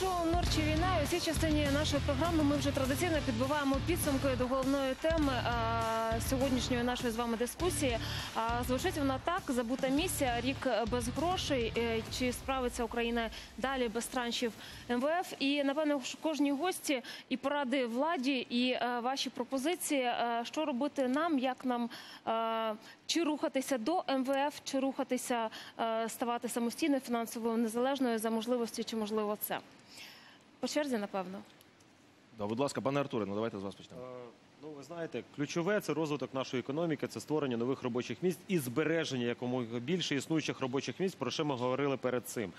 шоу Норчі війна. І у цій частині нашої програми ми вже традиційно підбиваємо підсумки до головної теми а, сьогоднішньої нашої з вами дискусії. А, звучить вона так: забута місія, рік без грошей. Е, Чи справиться Україна далі без траншів МВФ? І напевно кожній гості і поради владі, і е, ваші пропозиції, е, що робити нам, як нам е, чи рухатися до МВФ, чи рухатися, е, ставати самостійною фінансово незалежною за можливості, чи можливо це по черзі, напевно. Да, будь ласка, пане Артуре, ну давайте з вас почнемо. Е, Ну, ви знаєте, ключове це розвиток нашої економіки, це створення нових робочих місць і збереження якомога більше існуючих робочих місць, про що ми говорили перед цим.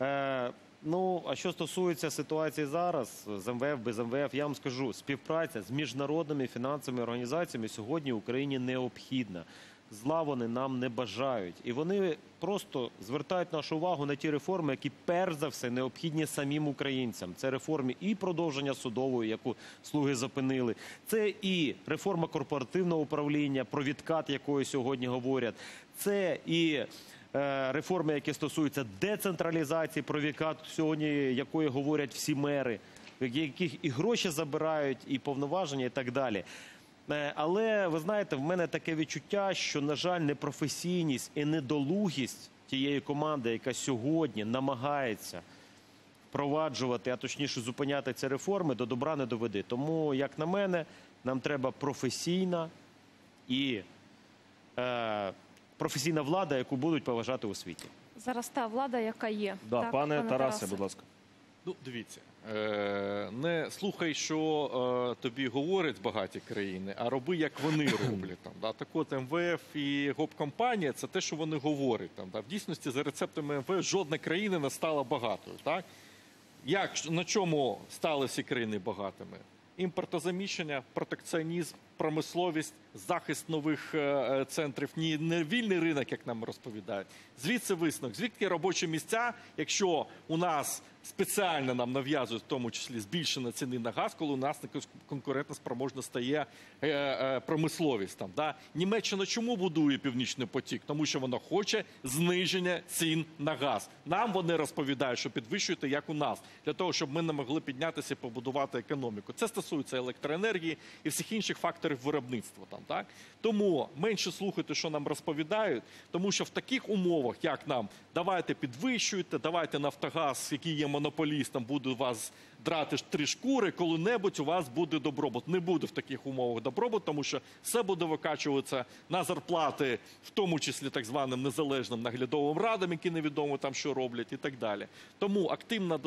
Е, ну, а що стосується ситуації зараз з МВФ, без МВФ, я вам скажу, співпраця з міжнародними фінансовими організаціями сьогодні в Україні необхідна. Зла вони нам не бажають, і вони просто звертають нашу увагу на ті реформи, які перш за все необхідні самим українцям. Це реформи і продовження судової, яку слуги зупинили. Це і реформа корпоративного управління, про відкат якої сьогодні говорять. Це і е, реформи, які стосуються децентралізації, про відкат сьогодні якої говорять всі мери, яких і гроші забирають, і повноваження, і так далі. Е, Але ви знаєте, в мене таке відчуття, що, на жаль, непрофесійність і недолугість тієї команди, яка сьогодні намагається впроваджувати, а точніше зупиняти ці реформи, до добра не доведе. Тому, як на мене, нам треба професійна і е, професійна влада, яку будуть поважати у світі. Зараз та влада, яка є. Да, Так, пане Тарасе, будь ласка. Ну, дивіться, не слухай, що е, тобі говорять багаті країни, а роби, як вони роблять. Там, да? Так от МВФ і ГОП-компанія це те, що вони говорять. Там, да? В дійсності за рецептами МВФ жодна країна не стала багатою. Так? Як, на чому стали всі країни багатими? Імпортозаміщення, протекціонізм, промисловість, захист нових е, е, центрів, ні не вільний ринок, як нам розповідають. Звідси висновок. Звідки робочі місця, якщо у нас спеціально нам нав'язують, в тому числі збільшення ціни на газ, коли у нас конкурентно спроможна стає е, промисловість. Там, да? Німеччина чому будує північний потік? Тому що вона хоче зниження цін на газ. Нам вони розповідають, що підвищуєте як у нас, для того, щоб ми не могли піднятися і побудувати економіку. Це стосується електроенергії і всіх інших факторів виробництва. Там, так? Тому менше слухайте, що нам розповідають, тому що в таких умовах, як нам, давайте підвищуйте, давайте Нафтогаз, який є монополістом, буде вас драти три шкури, коли-небудь у вас буде добробут. Не буде в таких умовах добробут, тому що все буде викачуватися на зарплати, в тому числі так званим незалежним наглядовим радам, які невідомо там що роблять, і так далі. Тому активна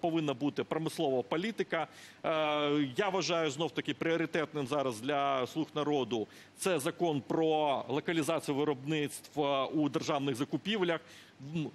повинна бути промислова політика. Е, я вважаю знов таки пріоритетним зараз для слуг народу. Це закон про локалізацію виробництва у державних закупівлях.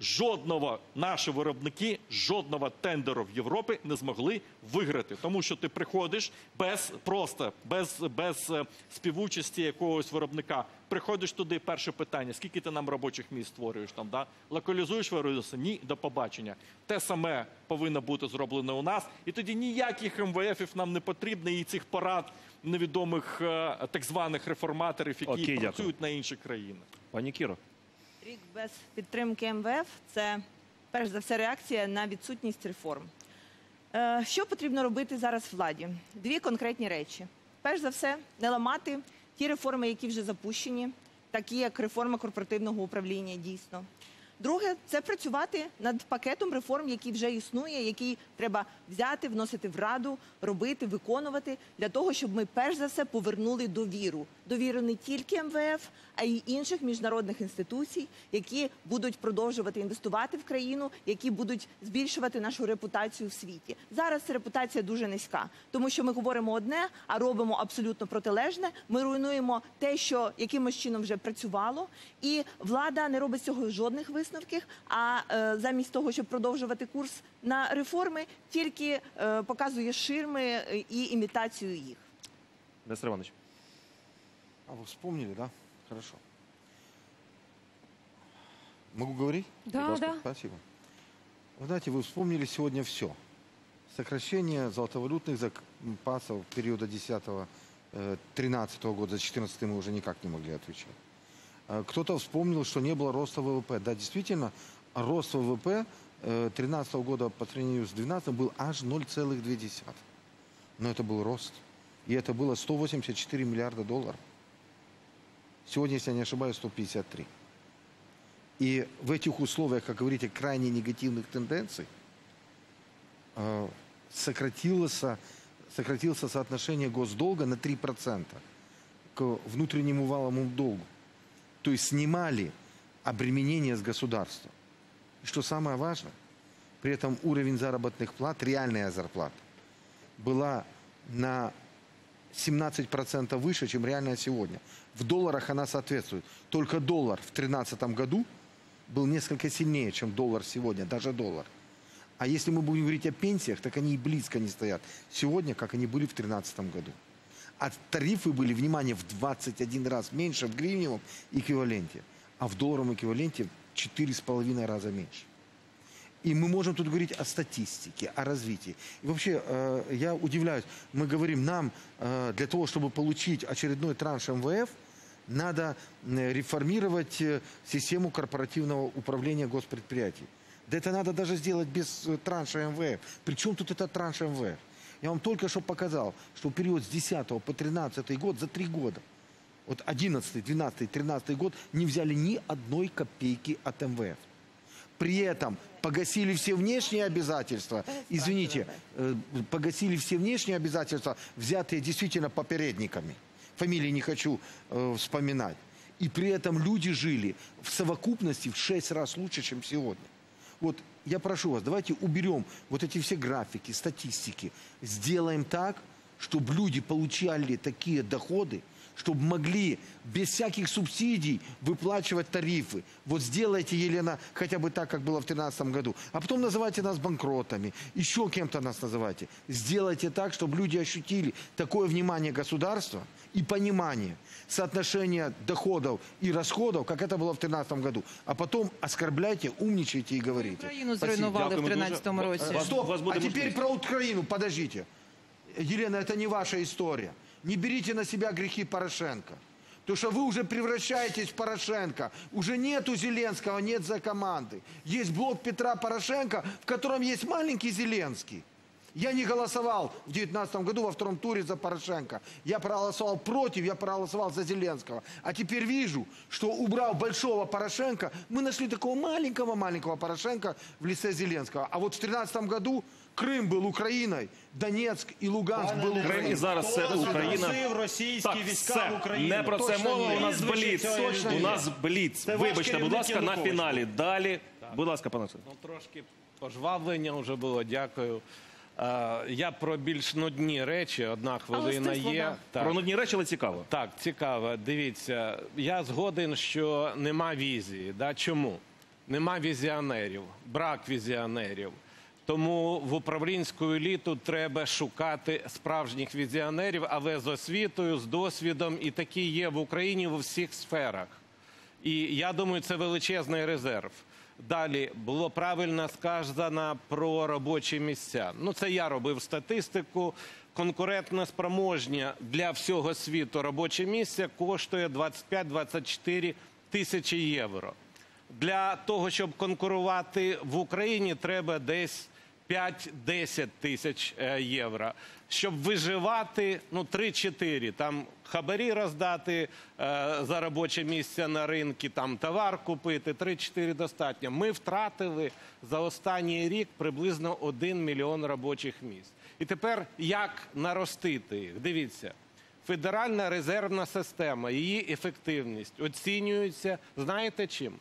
Жодного наші виробники, жодного тендеру в Європі не змогли виграти, тому що ти приходиш без просто без, без е, співучасті якогось виробника. Приходиш туди, перше питання: скільки ти нам робочих місць створюєш там? Да? Локалізуєш виробництво? Ні, до побачення. Те саме повинно бути зроблено у нас, і тоді ніяких МВФів нам не потрібно, і цих порад невідомих е, так званих реформаторів, які Окей, дякую. працюють на інші країни. Пані Кіро. Рік без підтримки МВФ це перш за все реакція на відсутність реформ. Е, Що потрібно робити зараз владі? Дві конкретні речі. Перш за все, не ламати ті реформи, які вже запущені, такі як реформа корпоративного управління, дійсно. Друге, це працювати над пакетом реформ, який вже існує, який треба взяти, вносити в раду, робити, виконувати для того, щоб ми перш за все повернули довіру. Довіру не тільки МВФ, а й інших міжнародних інституцій, які будуть продовжувати інвестувати в країну, які будуть збільшувати нашу репутацію в світі. Зараз репутація дуже низька, тому що ми говоримо одне, а робимо абсолютно протилежне. Ми руйнуємо те, що якимось чином вже працювало, і влада не робить цього жодних висновків. А е, замість того, щоб продовжувати курс на реформи, тільки е, показує ширми е, і імітацію їх. Нестор Іванович. А вы вспомнили, да? Хорошо. Могу говорить? Да, да. Спасибо. Вы знаете, вы вспомнили сегодня все. Сокращение золотовалютных запасов периода 10-13 года, за 14 мы уже никак не могли отвечать. Э, Кто-то вспомнил, что не было роста ВВП. Да, действительно, рост ВВП 2013 года по сравнению с 2012 был аж 0,2. Но это был рост. И это было 184 миллиарда долларов. Сегодня, если я не ошибаюсь, 153. И в этих условиях, как говорите, крайне негативных тенденций, э, сократилось, сократилось соотношение госдолга на 3% к внутреннему валовому долгу. То есть снимали обременение с государства. И что самое важное, при этом уровень заработных плат, реальная зарплата, была на 17% выше, чем реальная сегодня. В долларах она соответствует. Только доллар в 2013 году был несколько сильнее, чем доллар сегодня, даже доллар. А если мы будем говорить о пенсиях, так они и близко не стоят. Сегодня, как они были в 2013 году. А тарифы были, внимание, в 21 раз меньше в гривневом эквиваленте, а в долларовом эквиваленте в 4,5 раза меньше. И мы можем тут говорить о статистике, о развитии. И вообще, э, я удивляюсь, мы говорим, нам э, для того, чтобы получить очередной транш МВФ, надо реформировать э, систему корпоративного управления госпредприятий. Да это надо даже сделать без э, транша МВФ. Причем тут это транш МВФ? Я вам только что показал, что в период с 10 по 13 год, за три года, вот 11, 12, 13 год не взяли ни одной копейки от МВФ. При этом погасили все внешние обязательства, извините, э, погасили все внешние обязательства, взятые действительно попередниками. Фамилии не хочу э, вспоминать. И при этом люди жили в совокупности в 6 раз лучше, чем сегодня. Вот я прошу вас, давайте уберем вот эти все графики, статистики. Сделаем так, чтобы люди получали такие доходы, чтобы могли без всяких субсидий выплачивать тарифы. Вот сделайте, Елена, хотя бы так, как было в 2013 году. А потом называйте нас банкротами, еще кем-то нас называйте. Сделайте так, чтобы люди ощутили такое внимание государства и понимание соотношения доходов и расходов, как это было в 2013 году. А потом оскорбляйте, умничайте и говорите. Україну Спасибо. зруйнували в Дякуємо дуже. 13-му році. Вас- Стоп, у вас буде а теперь можливість. про Украину, подождите. Елена, это не ваша история. Не берите на себя грехи Порошенко. Потому что вы уже превращаетесь в Порошенко. Уже нету Зеленского, нет за команды. Есть блок Петра Порошенко, в котором есть маленький Зеленский. Я не голосовал в 2019 году во втором туре за Порошенко. Я проголосовал против, я проголосовал за Зеленского. А теперь вижу, что убрав большого Порошенко, мы нашли такого маленького-маленького Порошенко в лице Зеленского. А вот в 2013 году Крым был Украиной, Донецк и Луганск был Крим і Украиной. зараз це Україна. Запросив російські Так, війська все. в Україну. Не про це Точно мова. ні. У нас Прізвище бліц. цієї Точно У ні. нас бліц. Це ваш Вибачте, будь керівник ласка, на Янукович. фіналі. Далі. Будь ласка, пане Олександр. Ну, трошки пожвавлення вже було, дякую. Е, Я про більш нудні речі, одна хвилина стисло, є. да. Так. Про нудні речі, але цікаво. Так, цікаво. Дивіться, я згоден, що нема візії. Да? Чому? Нема візіонерів, брак візіонерів. Тому в управлінську еліту треба шукати справжніх візіонерів, але з освітою, з досвідом, і такі є в Україні в усіх сферах. І я думаю, це величезний резерв. Далі було правильно сказано про робочі місця. Ну, це я робив статистику. Конкурентно спроможня для всього світу робоче місце коштує 25-24 тисячі євро. Для того, щоб конкурувати в Україні, треба десь 5-10 тисяч е, євро. Щоб виживати, ну 3-4, там хабарі роздати е, за робоче місце на ринку, там товар купити, 3-4 достатньо. Ми втратили за останній рік приблизно 1 мільйон робочих місць. І тепер як наростити їх? Дивіться. Федеральна резервна система, її ефективність оцінюється, знаєте чим?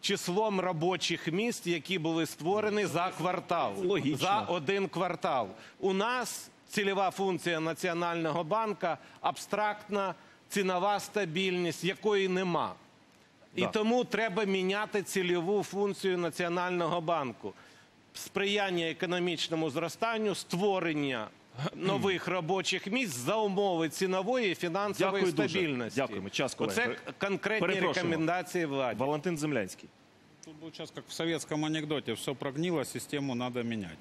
Числом робочих місць, які були створені за квартал. Логічно. За один квартал. У нас цільова функція Національного банка абстрактна цінова стабільність, якої нема. І Да. тому треба міняти цільову функцію Національного банку. Сприяння економічному зростанню, створення нових робочих місць за умови цінової і фінансової Дякую дуже. стабільності. Дякуємо. Час, колеги. Оце конкретні Перепрошуємо. рекомендації владі. Валентин Землянський. Тут будет сейчас как в советском анекдоте, все прогнило, систему надо менять.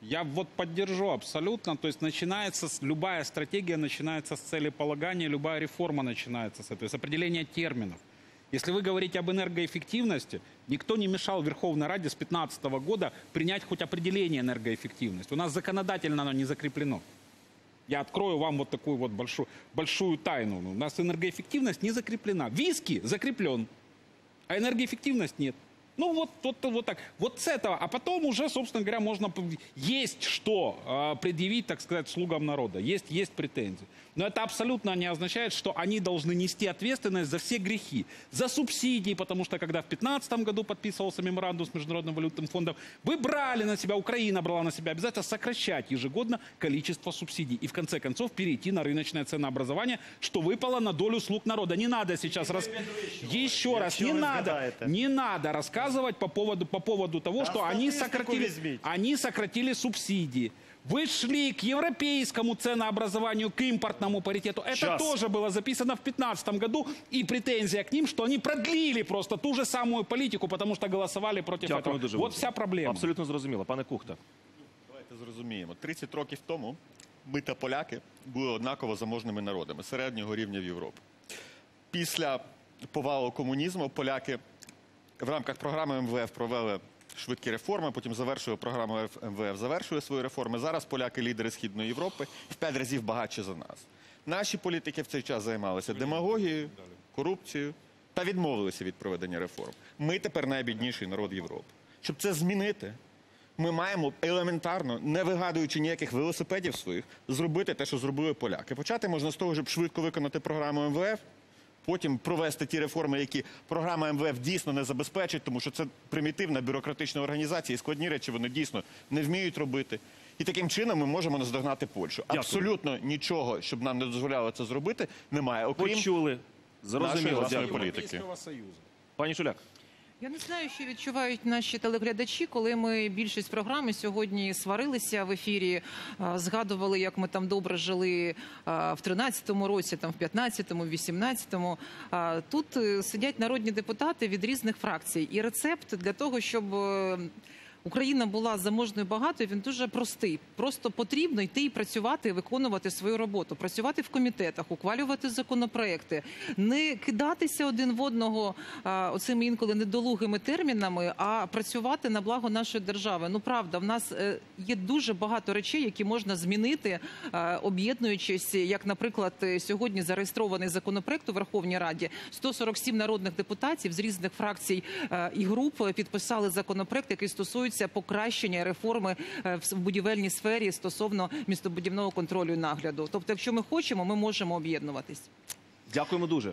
Я вот поддержу абсолютно, то есть начинается, с, любая стратегия начинается с целеполагания, любая реформа начинается с этого, с определения терминов. Если вы говорите об энергоэффективности, никто не мешал Верховной Раде с 2015 года принять хоть определение энергоэффективности. У нас законодательно оно не закреплено. Я открою вам вот такую вот большую, большую тайну. У нас энергоэффективность не закреплена. Виски закреплен, а энергоэффективность нет. Ну вот, вот, вот так. Вот с этого. А потом уже, собственно говоря, можно... Есть что э, предъявить, так сказать, слугам народа. Есть, есть претензии. Но это абсолютно не означает, что они должны нести ответственность за все грехи. За субсидии, потому что когда в 2015 году подписывался меморандум с Международным валютным фондом, вы брали на себя, Украина брала на себя обязательно сокращать ежегодно количество субсидий. И в конце концов перейти на рыночное ценообразование, что выпало на долю слуг народа. Не надо сейчас... Раз... Еще раз, не надо, не надо рассказывать по поводу, по поводу того, что они сократили, они сократили субсидии. Вы шли к европейскому ценообразованию, к импортному паритету. Это Сейчас. тоже было записано в 2015 году. И претензия к ним, что они продлили просто ту же самую политику, потому что голосовали против Дякую этого. дуже. Вот Володя. вся проблема. Абсолютно зрозуміло. Пане Кухта. Давайте зрозуміємо. 30 років тому ми та поляки були однаково заможними народами середнього рівня в Європі. Після повалу комунізму поляки в рамках програми МВФ провели швидкі реформи, потім завершили програму МВФ, завершили свої реформи. Зараз поляки лідери Східної Європи в 5 разів багатші за нас. Наші політики в цей час займалися демагогією, корупцією та відмовилися від проведення реформ. Ми тепер найбідніший народ Європи. Щоб це змінити, ми маємо елементарно, не вигадуючи ніяких велосипедів своїх, зробити те, що зробили поляки. Почати можна з того, щоб швидко виконати програму МВФ, потім провести ті реформи, які програма МВФ дійсно не забезпечить, тому що це примітивна бюрократична організація, і складні речі вони дійсно не вміють робити. І таким чином ми можемо наздогнати Польщу. Дякую. Абсолютно нічого, щоб нам не дозволяло це зробити, немає, окрім Почули. нашої Зрозуміло. власної Дякую. політики. Пані Шуляк. Я не знаю, що відчувають наші телеглядачі, коли ми більшість програми сьогодні сварилися в ефірі, згадували, як ми там добре жили в 13-му році, там в 15-му, в 18-му. Тут е, сидять народні депутати від різних фракцій. І рецепт для того, щоб е, Україна була заможною багатою, він дуже простий. Просто потрібно йти і працювати, і виконувати свою роботу, працювати в комітетах, ухвалювати законопроекти, не кидатися один в одного оцими інколи недолугими термінами, а працювати на благо нашої держави. Ну правда, в нас е, є дуже багато речей, які можна змінити, е, об'єднуючись, як, наприклад, е, сьогодні зареєстрований законопроект у Верховній Раді. 147 народних депутатів з різних фракцій і груп підписали законопроект, який стосується покращення реформи е, в будівельній сфері стосовно містобудівного контролю і нагляду. Тобто, якщо ми хочемо, ми можемо об'єднуватись. Дякуємо дуже.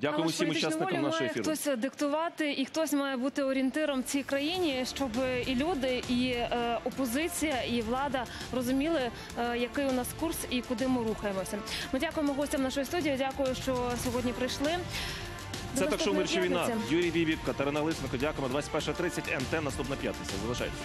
Дякуємо Але всім учасникам волю нашого має ефіру. хтось диктувати, і хтось має бути орієнтиром в цій країні, щоб і люди, і е, опозиція, і влада розуміли, е, який у нас курс і куди ми рухаємося. Ми дякуємо гостям нашої студії. Дякую, що сьогодні прийшли. Це так шоу наступної «Мирчі війна». Юрій Бібік, Катерина Лисенко. Дякуємо. 21.30 НТ. Наступна п'ятниця. Залишайтеся.